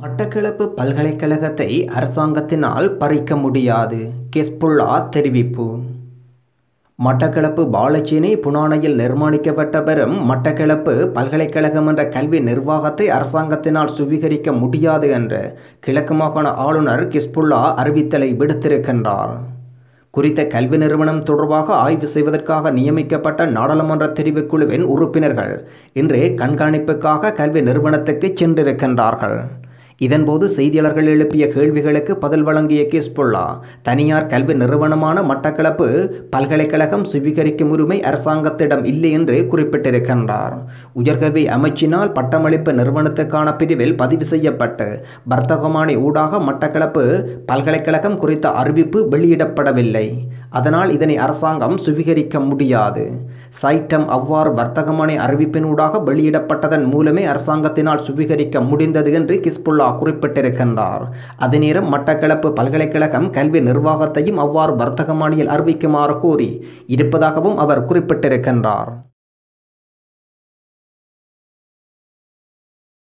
மட்டக்களப்பு பல்கலைக்கழகத்தை அரசாங்கத்தினால் பறிக்க முடியாது கெஸ்புல்லா தெரிவிப்பு. மட்டக்களப்பு பாலச்சேனை புனானையில் நிர்மாணிக்கப்பட்ட பெறும் மட்டக்களப்பு பல்கலைக்கழகம் என்ற கல்வி நிர்வாகத்தை அரசாங்கத்தினால் சுவீகரிக்க முடியாது என்று கிழக்கு மாகாண ஆளுநர் கிஸ்புல்லா அறிவித்தலை விடுத்திருக்கின்றார். குறித்த கல்வி நிறுவனம் தொடர்பாக ஆய்வு செய்வதற்காக நியமிக்கப்பட்ட நாடாளுமன்ற தெரிவுக்குழுவின் உறுப்பினர்கள் இன்று கண்காணிப்புக்காக கல்வி நிறுவனத்துக்கு சென்றிருக்கின்றார்கள். இதன்போது செய்தியாளர்கள் எழுப்பிய கேள்விகளுக்கு பதில் வழங்கிய கிஸ்புல்லா தனியார் கல்வி நிறுவனமான மட்டக்களப்பு பல்கலைக்கழகம் சுவீகரிக்கும் உரிமை அரசாங்கத்திடம் இல்லை என்று குறிப்பிட்டிருக்கின்றார். உயர்கல்வி அமைச்சினால் பட்டமளிப்பு நிறுவனத்துக்கான பிரிவில் பதிவு செய்யப்பட்டு வர்த்தகமானி ஊடாக மட்டக்களப்பு பல்கலைக்கழகம் குறித்த அறிவிப்பு வெளியிடப்படவில்லை. அதனால் இதனை அரசாங்கம் சுவீகரிக்க முடியாது. சைட்டம் அவ்வாறு வர்த்தகமானி அறிவிப்பினூடாக வெளியிடப்பட்டதன் மூலமே அரசாங்கத்தினால் சுவீகரிக்க முடிந்தது என்று கிஸ்புல்லா குறிப்பிட்டிருக்கின்றார். அதே நேரம் மட்டக்களப்பு பல்கலைக்கழகம் கல்வி நிர்வாகத்தையும் அவ்வாறு வர்த்தகமானியில் அறிவிக்குமாறு கோரி இருப்பதாகவும் அவர் குறிப்பிட்டிருக்கின்றார்.